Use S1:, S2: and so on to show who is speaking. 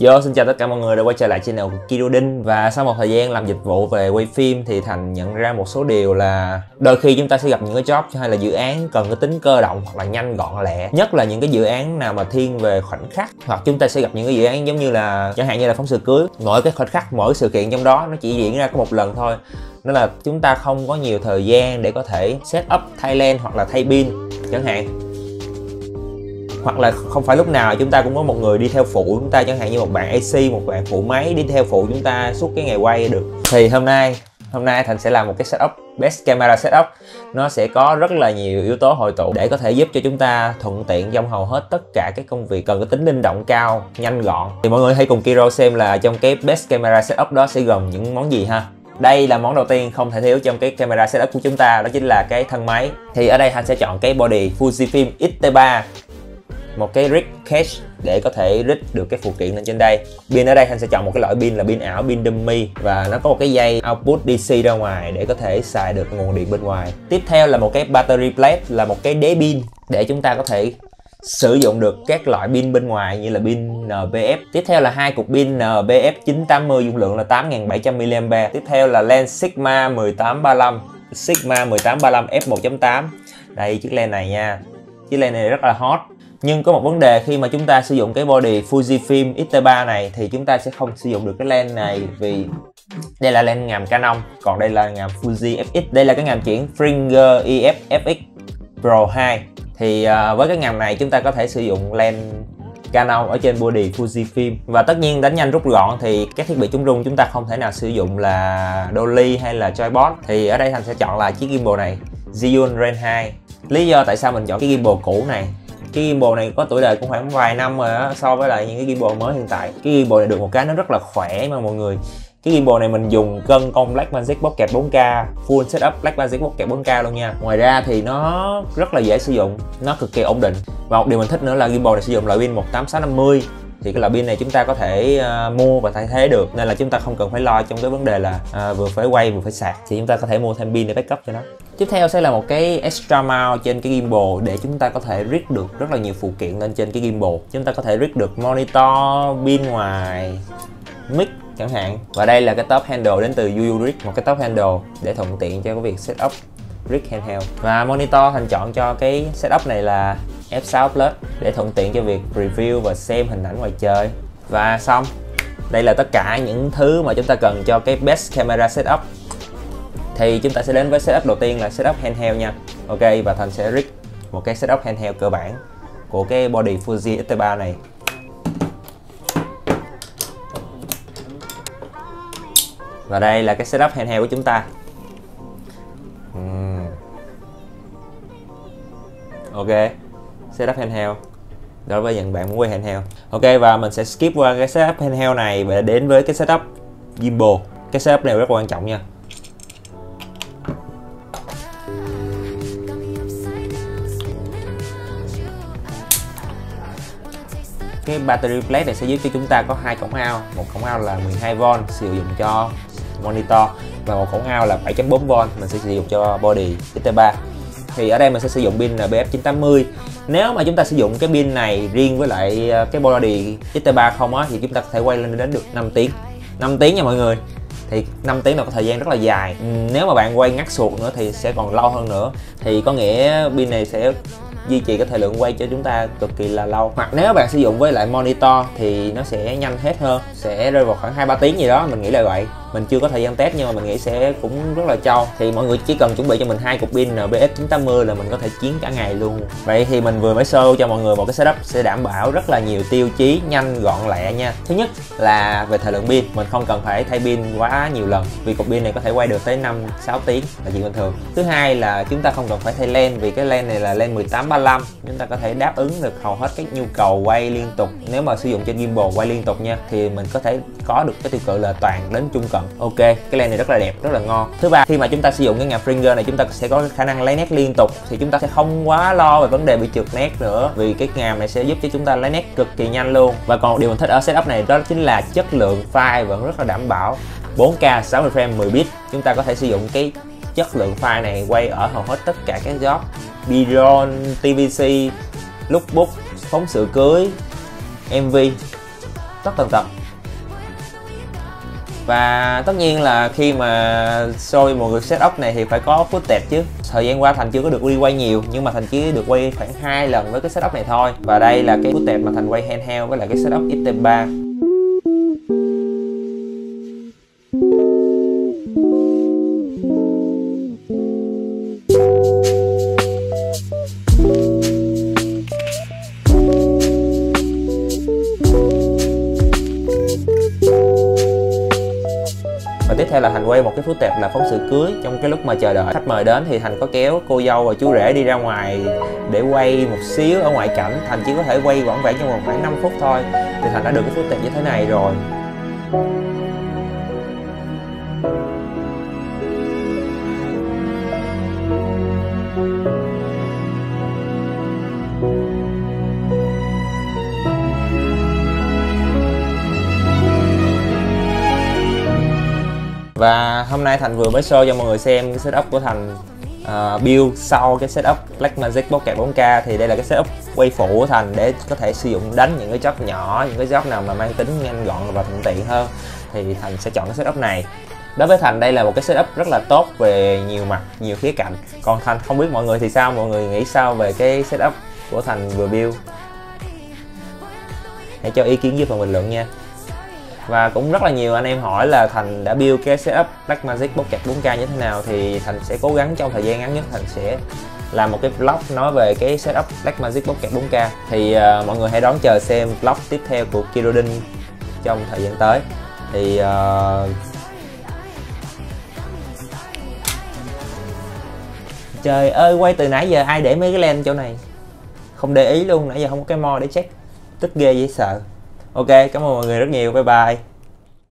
S1: Yo, xin chào tất cả mọi người đã quay trở lại channel của Kido Đinh. Và sau một thời gian làm dịch vụ về quay phim thì Thành nhận ra một số điều là Đôi khi chúng ta sẽ gặp những cái job hay là dự án cần cái tính cơ động hoặc là nhanh gọn lẹ. Nhất là những cái dự án nào mà thiên về khoảnh khắc Hoặc chúng ta sẽ gặp những cái dự án giống như là chẳng hạn như là phóng sự cưới. Mỗi cái khoảnh khắc, mỗi sự kiện trong đó nó chỉ diễn ra có một lần thôi. Nên là chúng ta không có nhiều thời gian để có thể set up Thailand hoặc là thay pin chẳng hạn hoặc là không phải lúc nào chúng ta cũng có một người đi theo phụ chúng ta, chẳng hạn như một bạn AC một bạn phụ máy đi theo phụ chúng ta suốt cái ngày quay được. Thì hôm nay hôm nay thành sẽ làm một cái setup, best camera setup. Nó sẽ có rất là nhiều yếu tố hội tụ để có thể giúp cho chúng ta thuận tiện trong hầu hết tất cả các công việc cần có tính linh động cao, nhanh gọn. Thì mọi người hãy cùng Kiro xem là trong cái best camera setup đó sẽ gồm những món gì ha. Đây là món đầu tiên không thể thiếu trong cái camera setup của chúng ta, đó chính là cái thân máy. Thì ở đây anh sẽ chọn cái body Fujifilm X-T3 một cái rig cache để có thể rig được cái phụ kiện lên trên đây. Pin ở đây anh sẽ chọn một cái loại pin là pin ảo, pin dummy, và nó có một cái dây output DC ra ngoài để có thể xài được nguồn điện bên ngoài. Tiếp theo là một cái battery plate, là một cái đế pin để chúng ta có thể sử dụng được các loại pin bên ngoài như là pin NBF tiếp theo là hai cục pin NBF 980 dung lượng là 8700 mAh. Tiếp theo là lens Sigma 1835 Sigma 1835 f1.8 đây, chiếc lens này nha. Chiếc lens này rất là hot nhưng có một vấn đề khi mà chúng ta sử dụng cái body Fujifilm X-T3 này thì chúng ta sẽ không sử dụng được cái lens này vì đây là lens ngàm Canon còn đây là ngàm Fuji FX đây là cái ngàm chuyển Fringer EF FX Pro 2 thì uh, với cái ngàm này chúng ta có thể sử dụng lens Canon ở trên body Fujifilm. Và tất nhiên đánh nhanh rút gọn thì các thiết bị chống rung chúng ta không thể nào sử dụng là dolly hay là tripod thì ở đây thành sẽ chọn là chiếc gimbal này Zhiyun Ren 2 lý do tại sao mình chọn cái gimbal cũ này cái gimbal này có tuổi đời cũng khoảng vài năm rồi đó so với lại những cái gimbal mới hiện tại. Cái gimbal này được một cái nó rất là khỏe mà mọi người. Cái gimbal này mình dùng cân con Blackmagic Pocket 4K full setup Blackmagic Pocket 4K luôn nha. Ngoài ra thì nó rất là dễ sử dụng, nó cực kỳ ổn định. Và một điều mình thích nữa là gimbal này sử dụng loại pin 18650 thì cái loại pin này chúng ta có thể uh, mua và thay thế được nên là chúng ta không cần phải lo trong cái vấn đề là uh, vừa phải quay vừa phải sạc. Thì chúng ta có thể mua thêm pin để backup cho nó. Tiếp theo sẽ là một cái extra mount trên cái gimbal để chúng ta có thể rig được rất là nhiều phụ kiện lên trên cái gimbal. Chúng ta có thể rig được monitor pin ngoài mic chẳng hạn. Và đây là cái top handle đến từ UU một cái top handle để thuận tiện cho cái việc setup rig handheld. Và monitor thành chọn cho cái setup này là F6 Plus để thuận tiện cho việc review và xem hình ảnh ngoài trời. Và xong, đây là tất cả những thứ mà chúng ta cần cho cái best camera setup. Thì chúng ta sẽ đến với setup đầu tiên là setup handheld nha. Ok, và thành sẽ rig một cái setup handheld cơ bản của cái body Fuji XT3 này. Và đây là cái setup handheld của chúng ta. Ok. Setup handheld. Đối với những bạn muốn quay handheld. Ok, và mình sẽ skip qua cái setup handheld này và đến với cái setup gimbal. Cái setup này rất quan trọng nha. Cái battery plate này sẽ giúp cho chúng ta có hai cổng ao. một cổng ao là 12V sử dụng cho monitor và một cổng ao là 7.4V mình sẽ sử dụng cho body. XT3 thì ở đây mình sẽ sử dụng pin BF 980 nếu mà chúng ta sử dụng cái pin này riêng với lại ờ, cái body XT3 không á, thì chúng ta có thể quay lên đến được 5 tiếng. 5 tiếng nha mọi người. Thì 5 tiếng là có thời gian rất là dài. Ừ, nếu mà bạn quay ngắt suột nữa thì sẽ còn lâu hơn nữa. Thì có nghĩa pin này sẽ duy trì cái thời lượng quay cho chúng ta cực kỳ là lâu. Hoặc nếu bạn sử dụng với lại monitor thì nó sẽ nhanh hết hơn, sẽ rơi vào khoảng hai ba tiếng gì đó, mình nghĩ là vậy mình chưa có thời gian test nhưng mà mình nghĩ sẽ cũng rất là trâu thì mọi người chỉ cần chuẩn bị cho mình hai cục pin NBS 980 là mình có thể chiến cả ngày luôn. Vậy thì mình vừa mới show cho mọi người một cái setup sẽ đảm bảo rất là nhiều tiêu chí nhanh, gọn, lẹ nha. Thứ nhất là về thời lượng pin, mình không cần phải thay pin quá nhiều lần vì cục pin này có thể quay được tới 5 6 tiếng là chuyện bình thường. Thứ hai là chúng ta không cần phải thay len vì cái len này là len 1835 chúng ta có thể đáp ứng được hầu hết các nhu cầu quay liên tục. Nếu mà sử dụng trên gimbal quay liên tục nha, thì mình có thể có được cái tiêu cự là toàn đến trung cận ok cái len này rất là đẹp rất là ngon. Thứ ba khi mà chúng ta sử dụng cái ngàm Fringer này chúng ta sẽ có khả năng lấy nét liên tục thì chúng ta sẽ không quá lo về vấn đề bị trượt nét nữa vì cái ngàm này sẽ giúp cho chúng ta lấy nét cực kỳ nhanh luôn. Và còn một điều mình thích ở setup này đó chính là chất lượng file vẫn rất là đảm bảo. 4K 60 frame 10 bit chúng ta có thể sử dụng cái chất lượng file này quay ở hầu hết tất cả các job. B-roll, TVC, lookbook, phóng sự cưới, MV tất tần tật và tất nhiên là khi mà show một cái setup này thì phải có footage chứ. Thời gian qua thành chưa có được đi quay nhiều, nhưng mà thành chỉ được quay khoảng hai lần với cái setup này thôi. Và đây là cái footage mà thành quay handheld với lại cái setup XT3 và tiếp theo là thành quay một cái phút đẹp là phóng sự cưới. Trong cái lúc mà chờ đợi khách mời đến thì thành có kéo cô dâu và chú rể đi ra ngoài để quay một xíu ở ngoại cảnh. Thành chỉ có thể quay vỏn vẹn trong vòng khoảng 5 phút thôi. Thì thành đã được cái phút đẹp như thế này rồi. Và hôm nay thành vừa mới show cho mọi người xem cái setup của thành uh, build sau cái setup Blackmagic Pocket 4K thì đây là cái setup quay phụ của thành để có thể sử dụng đánh những cái job nhỏ những cái job nào mà mang tính nhanh gọn và thuận tiện hơn. Thì thành sẽ chọn cái setup này. Đối với thành đây là một cái setup rất là tốt về nhiều mặt nhiều khía cạnh. Còn thành không biết mọi người thì sao mọi người nghĩ sao về cái setup của thành vừa build? Hãy cho ý kiến dưới phần bình luận nha và cũng rất là nhiều anh em hỏi là thành đã build cái setup Blackmagic Pocket 4K như thế nào thì thành sẽ cố gắng trong thời gian ngắn nhất thành sẽ làm một cái vlog nói về cái setup Blackmagic Pocket 4K thì uh, mọi người hãy đón chờ xem vlog tiếp theo của Kirodin trong thời gian tới. Thì uh, trời ơi quay từ nãy giờ ai để mấy cái len chỗ này? Không để ý luôn nãy giờ không có cái mo để check. Tức ghê dễ sợ ok cảm ơn mọi người rất nhiều. Bye bye.